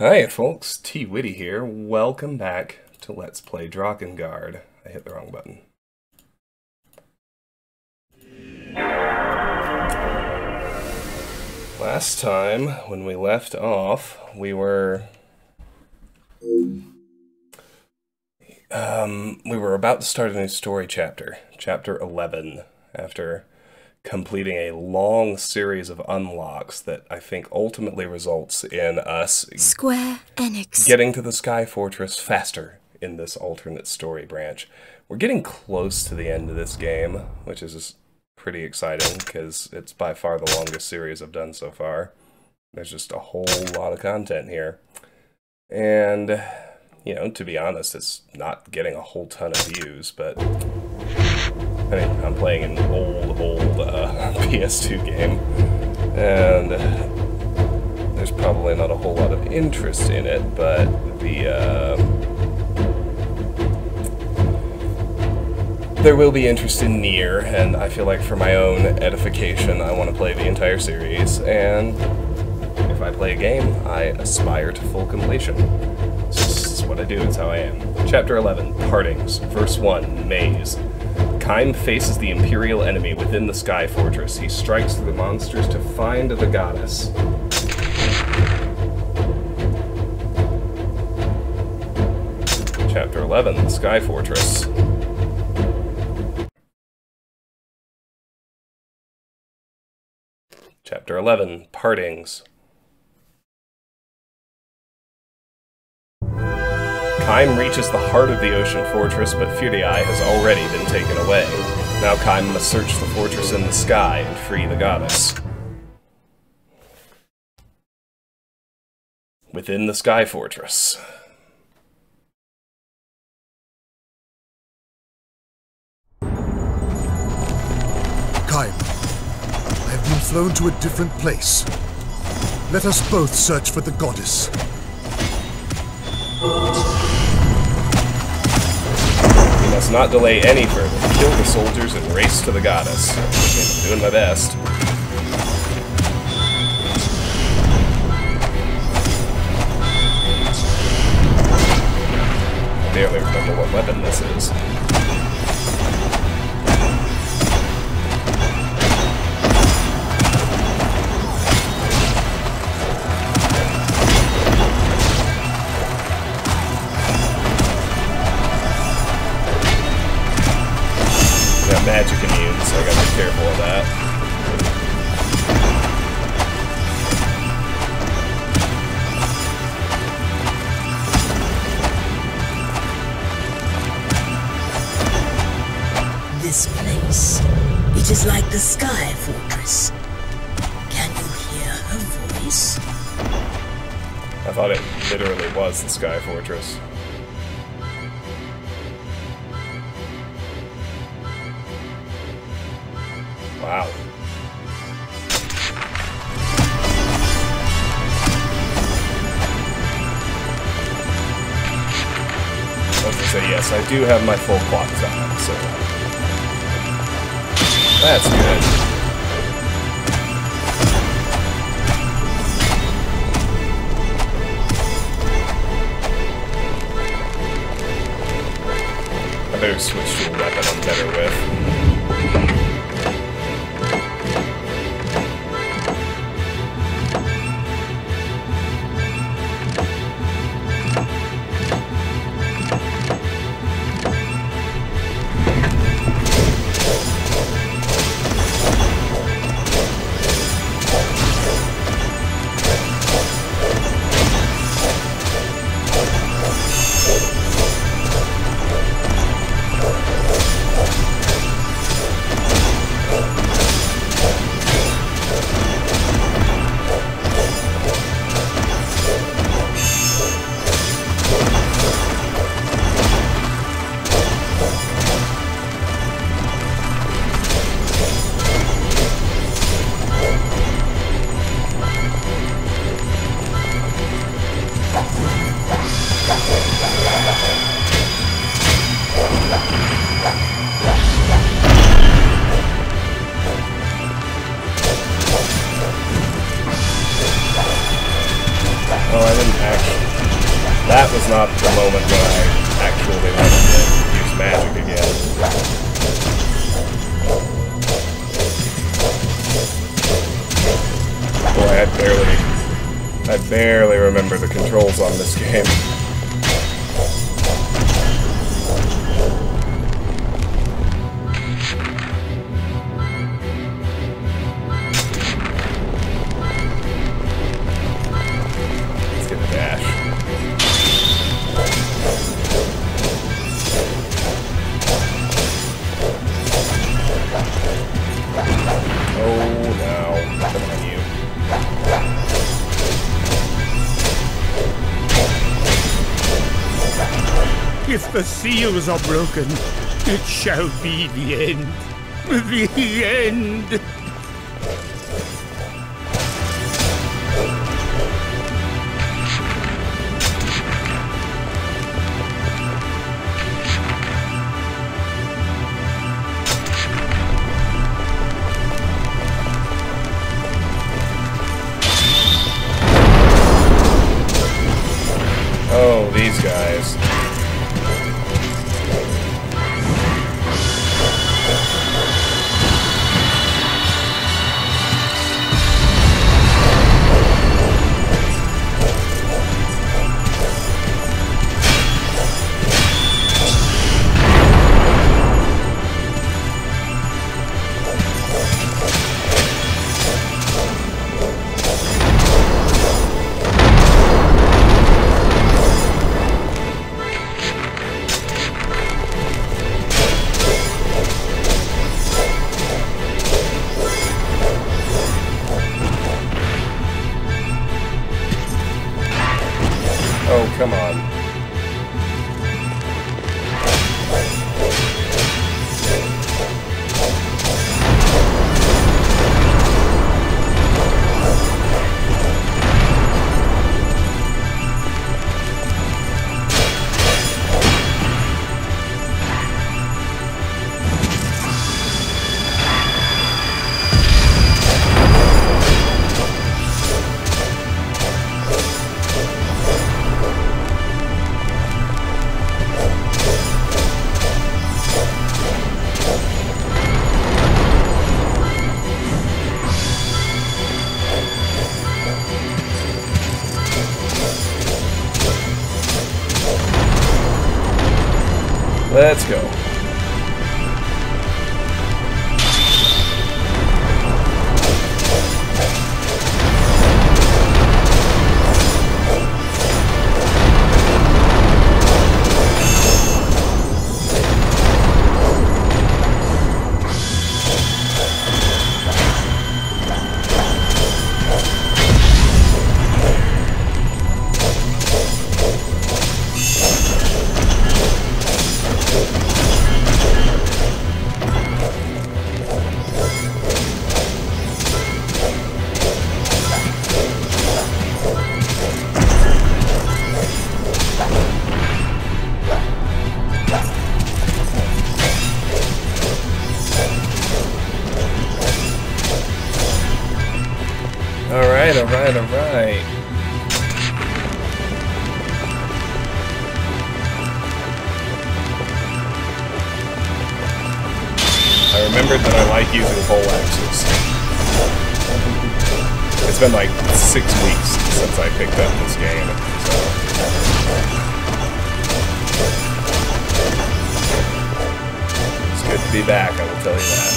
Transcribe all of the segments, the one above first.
Hi folks, T Witty here. Welcome back to Let's Play Drakengard. I hit the wrong button. Last time, when we left off, we were... Um, we were about to start a new story chapter, chapter 11, after completing a long series of unlocks that I think ultimately results in us Square Enix. getting to the Sky Fortress faster in this alternate story branch. We're getting close to the end of this game, which is pretty exciting because it's by far the longest series I've done so far. There's just a whole lot of content here. And, you know, to be honest, it's not getting a whole ton of views, but I'm playing an old, old uh, PS2 game, and there's probably not a whole lot of interest in it, but the uh, there will be interest in Nier, and I feel like for my own edification, I want to play the entire series, and if I play a game, I aspire to full completion. Is what I do, it's how I am. Chapter 11, Partings, Verse 1, Maze. Caim faces the Imperial enemy within the Sky Fortress. He strikes through the monsters to find the goddess. Chapter 11, the Sky Fortress. Chapter 11, Partings. Caim reaches the heart of the ocean fortress, but Furiae has already been taken away. Now Caim must search the fortress in the sky and free the goddess. Within the Sky Fortress. Caim, I have been flown to a different place. Let us both search for the goddess. Must not delay any further. Kill the soldiers and race to the goddess. I'm doing my best. I barely remember what weapon this is. Sky Fortress. Wow. I say yes, I do have my full clock time, so uh, that's good. Better switch to a weapon I'm better with. I didn't actually... That was not the moment when I actually wanted to use magic again. Boy, I barely... I barely remember the controls on this game. Seals are broken, it shall be the end. The end. Oh, these guys. Alright, alright, alright. I remembered that I like using pole axes. It's been like six weeks since I picked up this game, so... It's good to be back, I will tell you that.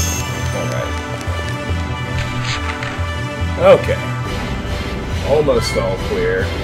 Alright. Okay. Almost all clear.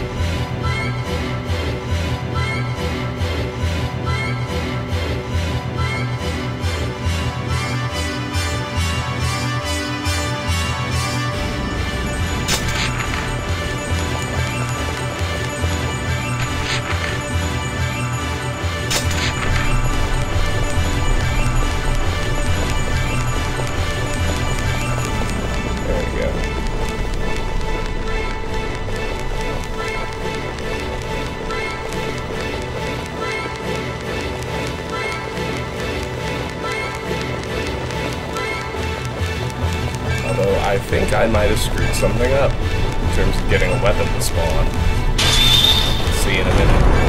think I might have screwed something up in terms of getting a weapon to spawn. See you in a minute.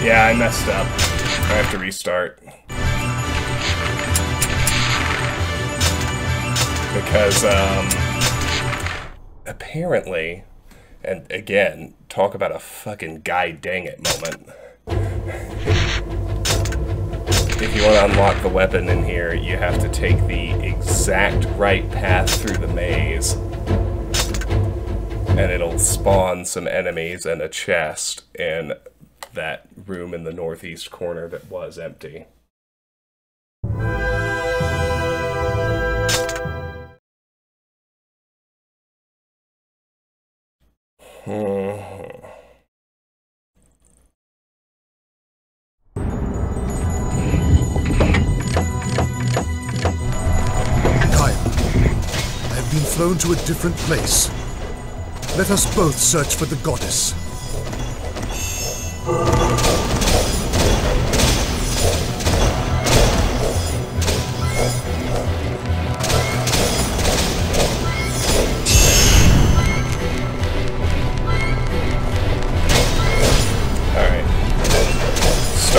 Yeah, I messed up. I have to restart. Because, um, apparently, and again, talk about a fucking Guide Dang It moment. If you want to unlock the weapon in here, you have to take the exact right path through the maze. And it'll spawn some enemies and a chest in that room in the northeast corner that was empty. Hmm. Caim, I have been flown to a different place. Let us both search for the goddess.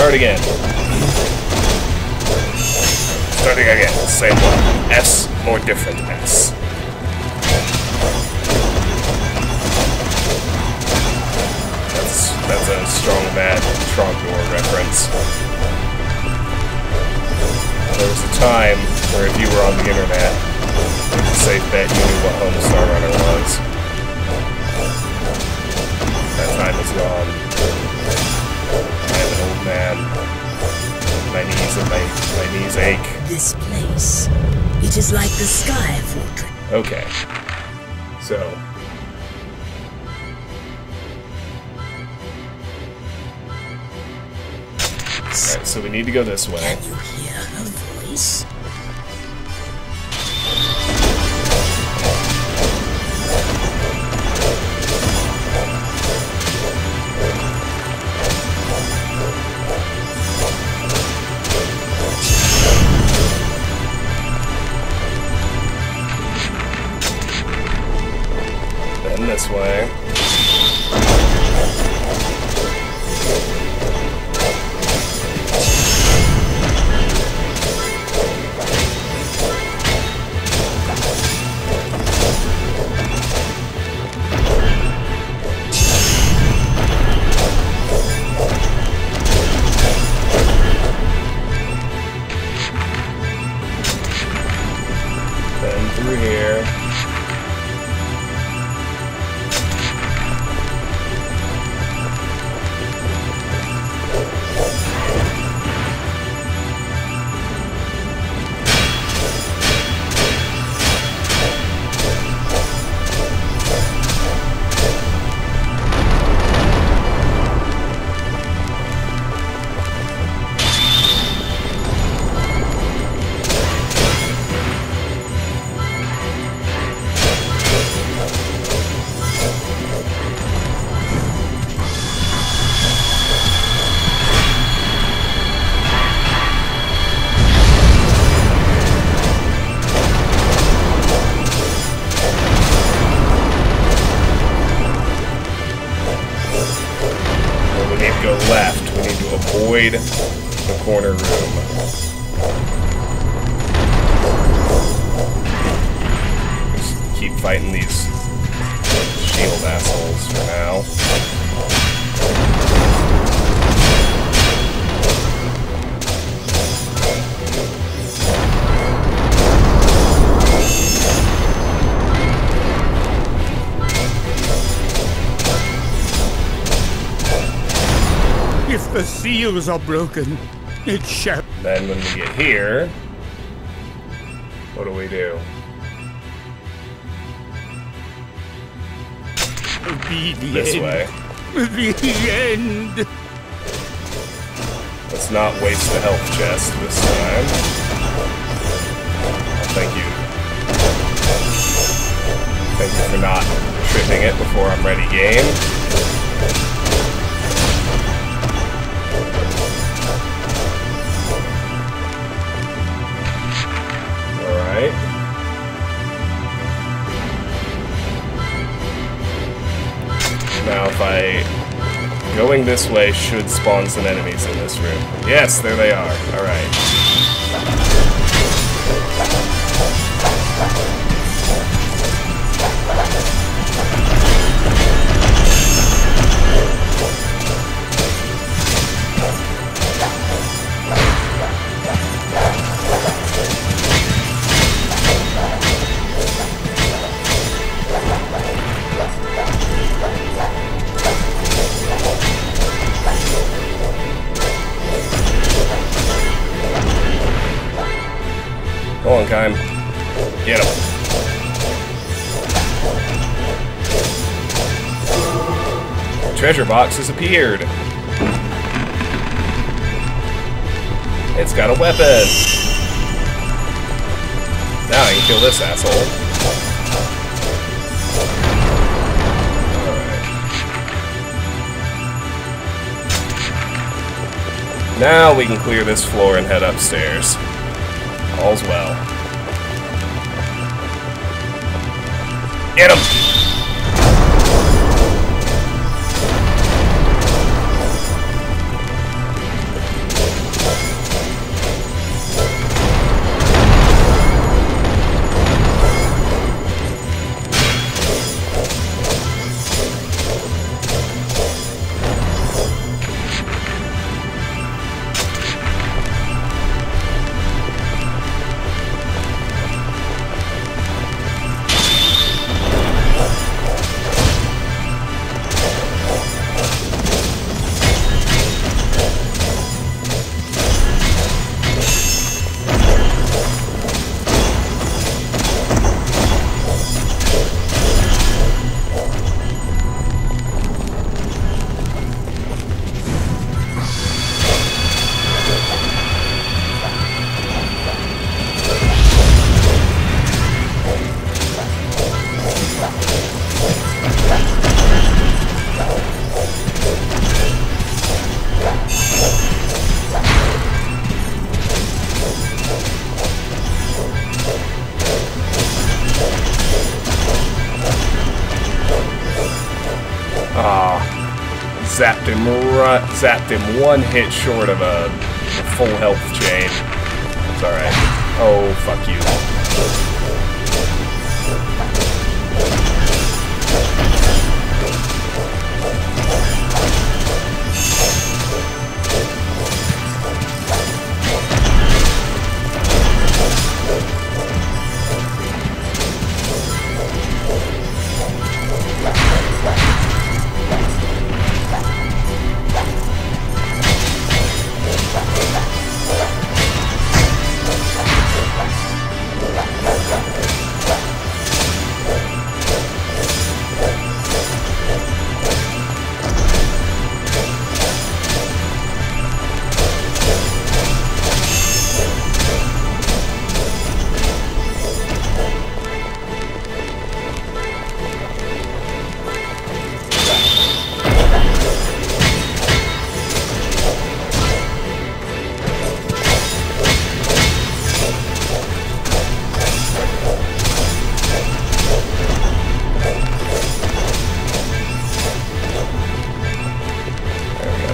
Start again. Starting again. Same one. S, more different S. That's a Strong Bad Trogdor reference. There was a time where if you were on the internet, it was safe bet you knew what Homestar Runner was. That time is gone. I am an old man. My knees and my, my knees ache. This place. It is like the Sky Fortress. Okay. So. So we need to go this way. Can you hear her voice? go left. We need to avoid the corner room. Just keep fighting these shield assholes for now. If the seals are broken, it shall Then when we get here, what do we do? be the This end. way. The end. Let's not waste the health chest this time. Thank you. Thank you for not tripping it before I'm ready game. If I Going this way should spawn some enemies in this room. Yes, there they are. Alright. Treasure box has appeared. It's got a weapon. Now I can kill this asshole. Now we can clear this floor and head upstairs. All's well. Get him! Zapped him right, zapped him one hit short of a, a full health chain. It's alright. Oh, fuck you.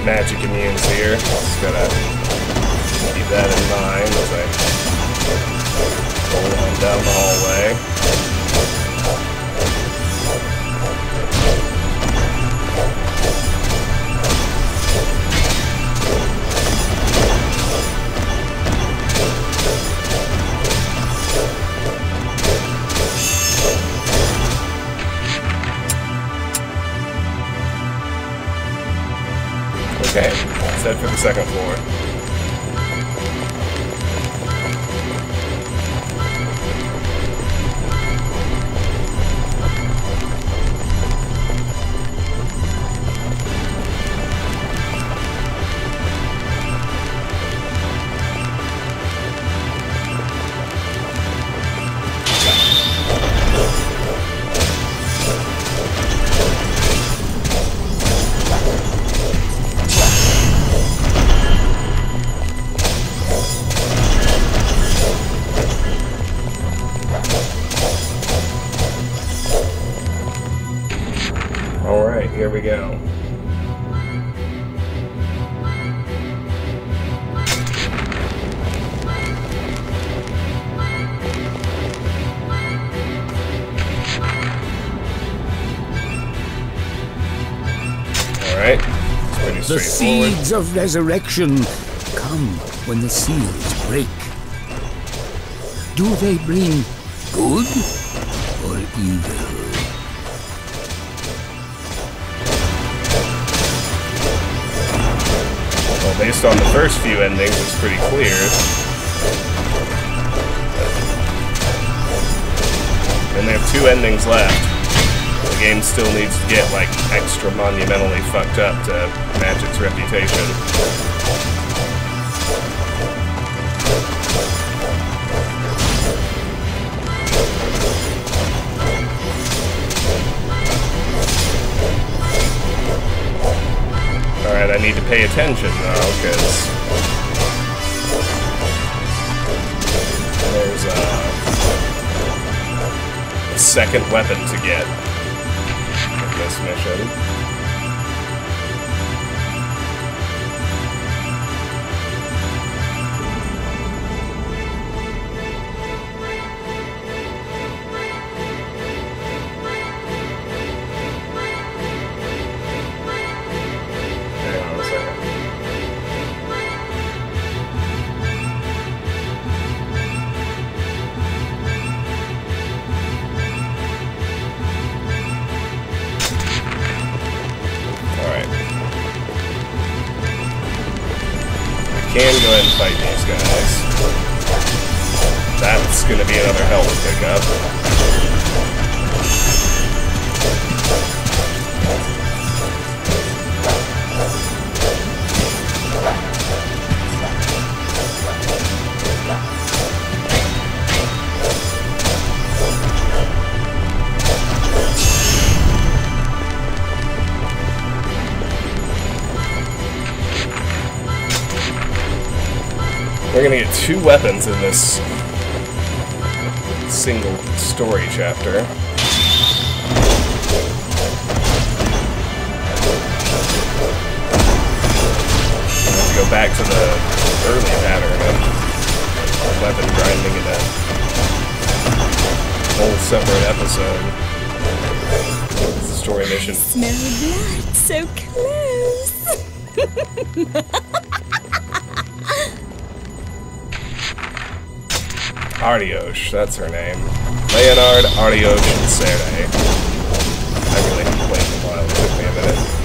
magic immunes here. Just gotta keep that in mind as I go down the hallway. For the second floor. Alright, here we go. Alright, The seeds of resurrection come when the seals break. Do they bring good or evil? Based on the first few endings, it's pretty clear. And they have two endings left. The game still needs to get, like, extra monumentally fucked up to match its reputation. Need to pay attention. Ah, now, because there's a, a second weapon to get. In this mission. Two weapons in this single story chapter. Let's go back to the early pattern of weapon grinding in a whole separate episode. Story mission. Smell blood so close. Arioch, that's her name. Leonard Arioch Seere. I really haven't played in a while, it took me a minute.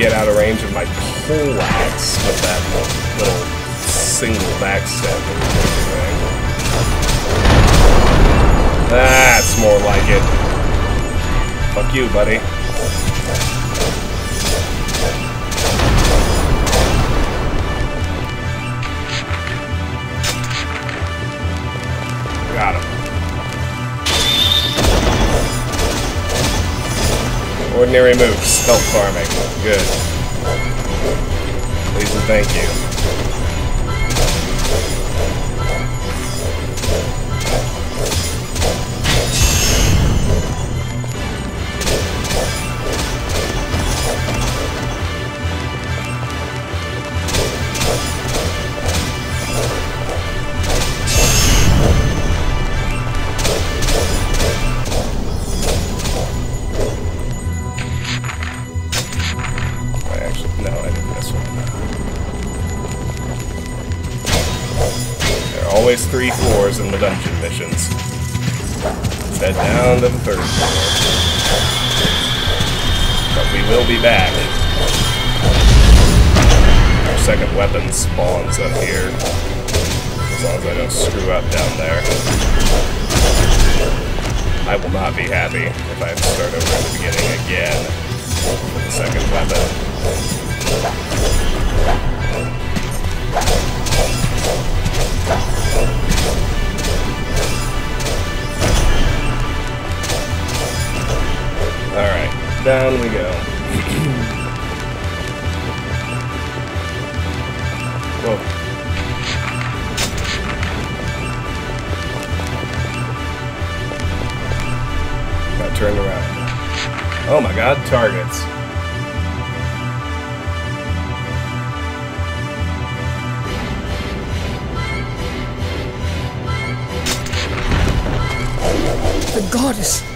Get out of range of my pole axe with that little single thing. That's more like it. Fuck you, buddy. Ordinary moves. Stealth farming. Good. Please and thank you. Three floors in the dungeon missions. Let's head down to the third floor. But we will be back. Our second weapon spawns up here. As long as I don't screw up down there. I will not be happy if I have to start over at the beginning again the second weapon. Down we go. Whoa. Got turned around. Oh my god, targets. The goddess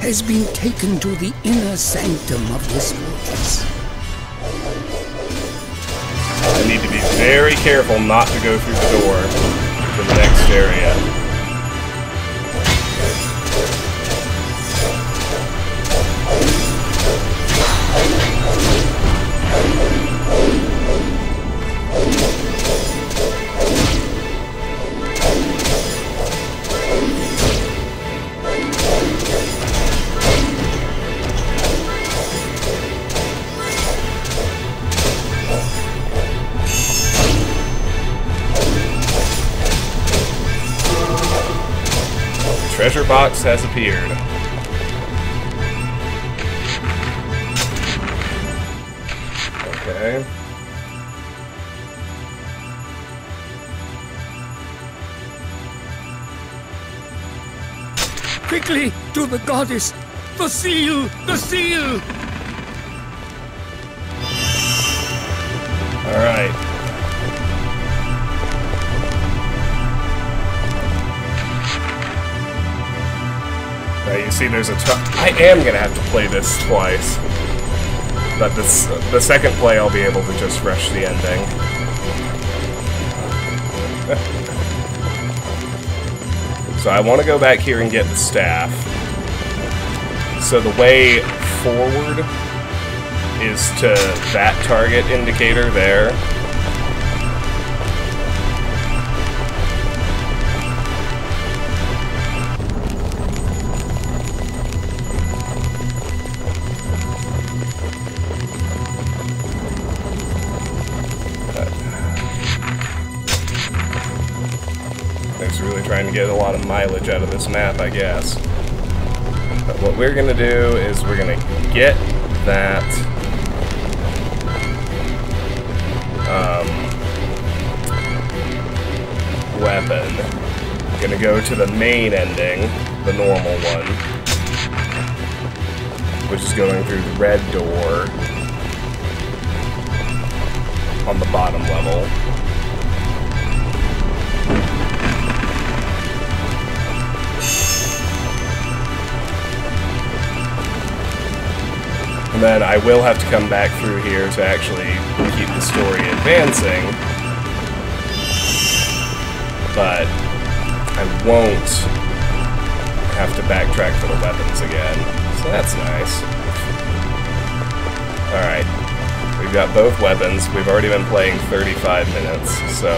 has been taken to the inner sanctum of this fortress. I need to be very careful not to go through the door to the next area. Box has appeared. Okay. Quickly to the goddess! The seal! The seal! You see there's a t- I am gonna have to play this twice. But this, the second play I'll be able to just rush the ending. so I want to go back here and get the staff. So the way forward is to that target indicator there. Get a lot of mileage out of this map, I guess. But what we're gonna do is we're gonna get that um, weapon. Gonna go to the main ending, the normal one, which is going through the red door on the bottom level. And then I will have to come back through here to actually keep the story advancing. But I won't have to backtrack for the weapons again. So that's nice. Alright. We've got both weapons. We've already been playing 35 minutes, so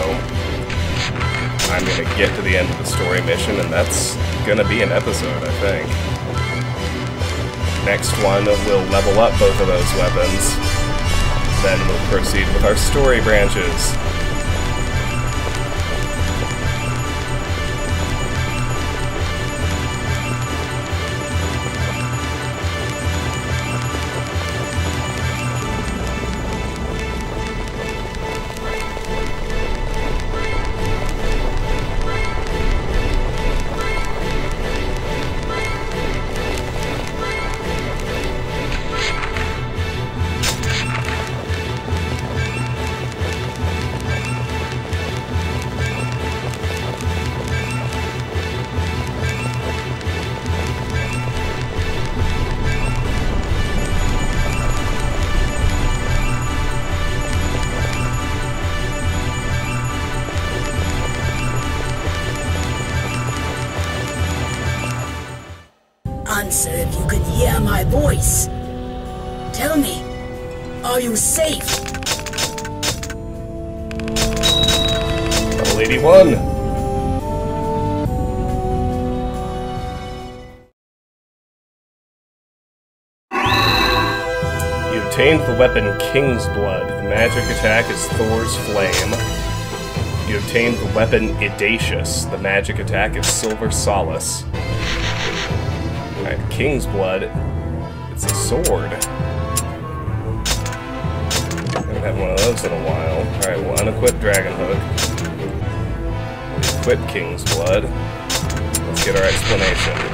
I'm gonna get to the end of the story mission, and that's gonna be an episode, I think. Next one, we'll level up both of those weapons. Then we'll proceed with our story branches. Weapon King's Blood. The magic attack is Thor's Flame. You obtained the weapon Idacious. The magic attack is Silver Solace. Alright, King's Blood. It's a sword. Haven't had one of those in a while. Alright, we'll unequip Dragon Hook. Equip King's Blood. Let's get our explanation.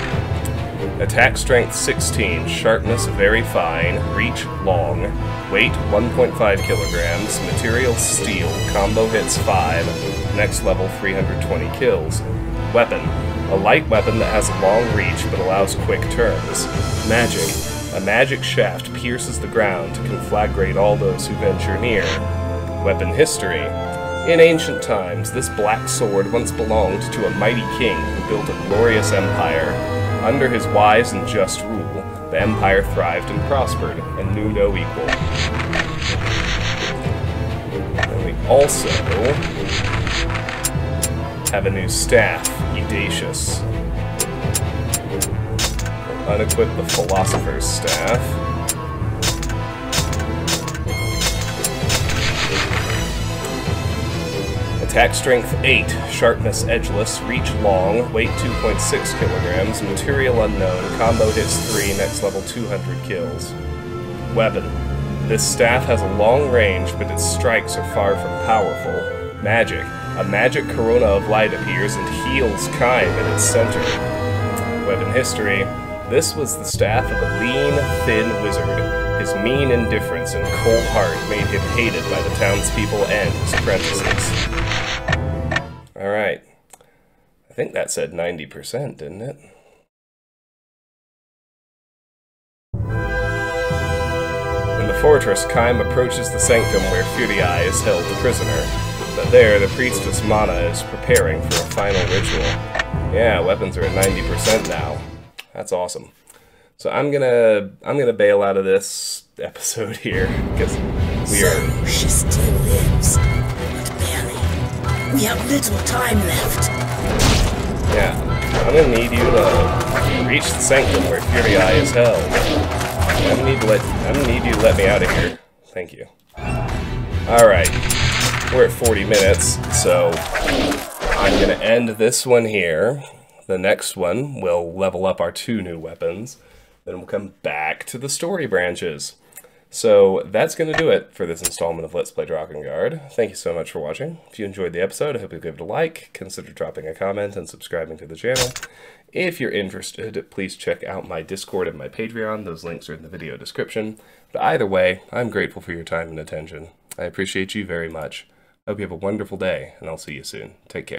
Attack strength 16, sharpness very fine, reach long, weight 1.5 kilograms, material steel, combo hits 5, next level 320 kills. Weapon, a light weapon that has a long reach but allows quick turns. Magic, a magic shaft pierces the ground to conflagrate all those who venture near. Weapon history, in ancient times, this black sword once belonged to a mighty king who built a glorious empire. Under his wise and just rule, the empire thrived and prospered, and knew no equal. And we also have a new staff, Edacious. We'll unequip the Philosopher's Staff. Attack strength 8, sharpness edgeless, reach long, weight 2.6 kilograms, material unknown, combo hits 3, next level 200 kills. Weapon. This staff has a long range, but its strikes are far from powerful. Magic. A magic corona of light appears and heals Caim in its center. Weapon history. This was the staff of a lean, thin wizard. His mean indifference and cold heart made him hated by the townspeople and his apprentices. Alright. I think that said 90%, didn't it? In the fortress, Caim approaches the sanctum where Furiae is held prisoner. But there, the priestess Manah is preparing for a final ritual. Yeah, weapons are at 90% now. That's awesome. So I'm gonna I'm gonna bail out of this episode here because we are We have little time left. Yeah, I'm gonna need you to reach the sanctum where Furiae is held. I'm gonna need let I'm gonna need you to let me out of here. Thank you. All right, we're at 40 minutes, so I'm to end this one here. The next one will level up our two new weapons. Then we'll come back to the story branches. So that's going to do it for this installment of Let's Play Drakengard. Thank you so much for watching. If you enjoyed the episode, I hope you'll give it a like, consider dropping a comment, and subscribing to the channel. If you're interested, please check out my Discord and my Patreon. Those links are in the video description. But either way, I'm grateful for your time and attention. I appreciate you very much. I hope you have a wonderful day, and I'll see you soon. Take care.